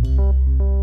Música